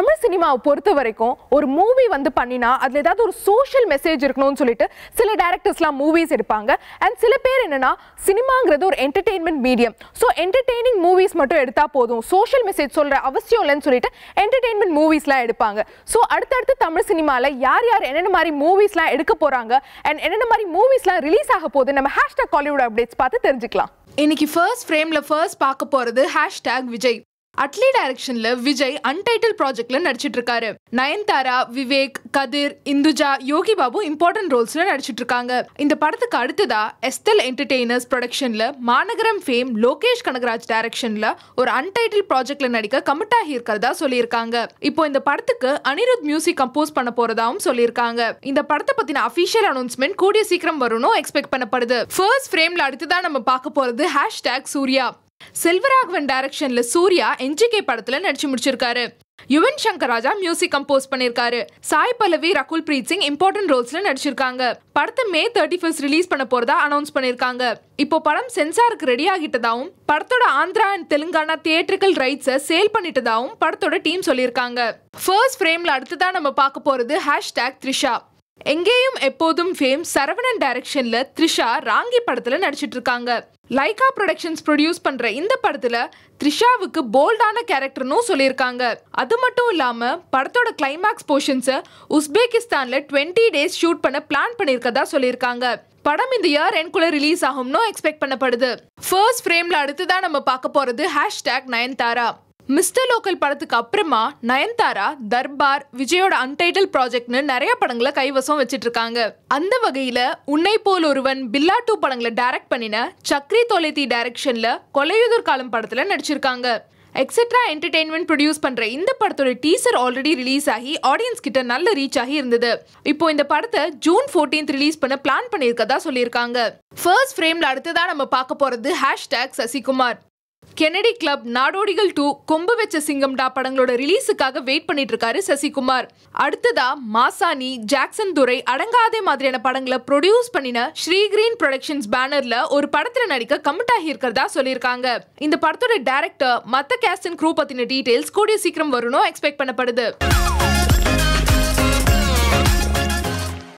தமிழ் சினிமாவை பொறுத்த வரைக்கும் ஒரு மூவி வந்து பண்ணினா அதில் ஏதாவது ஒரு சோஷியல் மெசேஜ் இருக்கணும்னு சொல்லிட்டு சில டேரக்டர்ஸ்லாம் மூவிஸ் எடுப்பாங்க. அண்ட் சில பேர் என்னன்னா சினிமாங்கிறது ஒரு entertainment medium so entertaining movies மட்டும் எடுத்தால் போதும். சோஷியல் மெசேஜ் சொல்கிற அவசியம் இல்லைன்னு சொல்லிட்டு என்டர்டெயின்மெண்ட் மூவிஸ்லாம் எடுப்பாங்க. ஸோ அடுத்தடுத்து தமிழ் சினிமாவில் யார் யார் என்னென்ன மாதிரி மூவிஸ்லாம் எடுக்க போகிறாங்க அண்ட் என்னென்ன மாதிரி மூவிஸ்லாம் ரிலீஸ் ஆக போகுது நம்ம ஹேஷ்டாக் காலிவுட் அப்டேட்ஸ் பார்த்து தெரிஞ்சுக்கலாம். இன்னைக்கு ஃபர்ஸ்ட் ஃப்ரேமில் ஃபர்ஸ்ட் பார்க்க போகிறது ஹேஷ்டேக் விஜய். அட்லி டைரக்ஷன்ல விஜய் அன்டைட்டில் ப்ராஜெக்ட்ல நடிச்சிட்டு இருக்காரு நயன்தாரா விவேக் கதிர் இந்துஜா யோகி பாபு இம்பார்ட்டன்ட் ரோல்ஸ்ல நடிச்சிட்டு இருக்காங்க இந்த படத்துக்கு அடுத்ததா எஸ்தல் என்டர்டெய்னர்ஸ் ப்ரொடக்ஷன்ல மாநகரம் ஃபேம் லோகேஷ் கனகராஜ் டைரக்ஷன்ல ஒரு அன்டைட்டில் ப்ராஜெக்ட்ல நடிக்க கமிட் ஆகி இருக்கிறதா சொல்லியிருக்காங்க. இப்போ இந்த படத்துக்கு அனிருத் மியூசிக் கம்போஸ் பண்ண போறதாவும் சொல்லியிருக்காங்க. இந்த படத்தை பத்தின அபிஷியல் அனௌன்ஸ்மெண்ட் கூடிய சீக்கிரம் வரும்னு எக்ஸ்பெக்ட் பண்ணப்படுது. ஃபர்ஸ்ட் ஃப்ரேம்ல அடுத்ததா நம்ம பார்க்க போறது ஹேஷ்டேக் சூர்யா. செல்வராகவன் டைரக்ஷன்ல சூர்யா என்ஜிகே படத்துல நடிச்சு முடிச்சிருக்காரு. யுவன் சங்கர் ராஜா மியூசிக் கம்போஸ் பண்ணிருக்காரு. சாய் பல்லவி ரகுல் பிரீத் சிங் இம்பார்ட்டன்ட் ரோல்ஸ்ல நடிச்சிருக்காங்க. படத்தை மே தேர்ட்டி ஃபர்ஸ்ட் ரிலீஸ் பண்ண போறதா அனௌன்ஸ் பண்ணிருக்காங்க. இப்போ படம் சென்சாருக்கு ரெடி ஆகிட்டதாவும் படத்தோட ஆந்திரா அண்ட் தெலுங்கானா தியேட்டரிக்கல் ரைட்ஸை சேல் பண்ணிட்டதாவும் படத்தோட டீம் சொல்லியிருக்காங்க ஃபர்ஸ்ட் ஃப்ரேம்ல அடுத்ததா நம்ம பார்க்க போறது ஹேஷ்டேக் த்ரிஷா. எங்கேயும் எப்போதும் ஃபேம் சரவணன் டைரக்ஷன்ல த்ரிஷா ராங்கி படத்துல நடிச்சிட்டு இருக்காங்க. லைகா ப்ரொடக்ஷன்ஸ் ப்ரொடியூஸ் பண்ற இந்த படத்துல த்ரிஷாவுக்கு போல்டான கேரக்டர்னும் சொல்லியிருக்காங்க. அது மட்டும் இல்லாம படத்தோட கிளைமேக்ஸ் போர்ஷன்ஸை உஸ்பெகிஸ்தான்ல டுவெண்ட்டி டேஸ் ஷூட் பண்ண பிளான் பண்ணியிருக்கதா சொல்லியிருக்காங்க. படம் இந்த இயர் என்குள்ள ரிலீஸ் ஆகும்னு எக்ஸ்பெக்ட் பண்ணப்படுது. ஃபர்ஸ்ட் ஃப்ரேம்ல அடுத்ததான் நம்ம பார்க்க போறது ஹேஷ்டேக் நயன்தாரா. மிஸ்டர் லோக்கல் படத்துக்கு அப்புறமா நயன்தாரா தர்பார் விஜயோட அன்டைட்டில் ப்ராஜெக்ட்னு நிறைய படங்களை கைவசம் வச்சிட்டு இருக்காங்க அந்த வகையில உன்னை போல் ஒருவன் பில்லா டூ படங்களை டைரக்ட் பண்ணின சக்ரி தொலைத்தி டைரக்ஷன்ல கொலையுதூர் காலம் படத்துல நடிச்சிருக்காங்க. எக்ஸெட்ரா என்டர்டெயின்மெண்ட் ப்ரொடியூஸ் பண்ற இந்த படத்தோட டீசர் ஆல்ரெடி ரிலீஸ் ஆகி ஆடியன்ஸ் கிட்ட நல்ல ரீச் ஆகி இருந்தது. இப்போ இந்த படத்தை ஜூன் 14th ரிலீஸ் பண்ண பிளான் பண்ணியிருக்கதா சொல்லியிருக்காங்க. ஃபர்ஸ்ட் ஃப்ரேம்ல அடுத்ததாக நம்ம பார்க்க போறது hashtag Sasikumar. Kennedy Club Nadodigal two Kombu Vatcha Singamda படங்களோட ரிலீஸுக்காக வெயிட் பண்ணிட்டு இருக்காரு சசிகுமார். அடுத்ததா மாசாணி ஜாக்சன் துரை அடங்காதே மாதிரியான படங்களை ப்ரொடியூஸ் பண்ணின ஸ்ரீ கிரீன் ப்ரொடக்ஷன்ஸ் பேனர்ல ஒரு படத்துல நடிக்க கமிட் ஆகி இருக்கிறதா சொல்லியிருக்காங்க. இந்த படத்தோட டைரக்டர் மத்த கேஸ்ட் அண்ட் க்ரூ பத்தின டீடைல்ஸ் கூடிய சீக்கிரம் வரணும் எக்ஸ்பெக்ட் பண்ணப்படுது.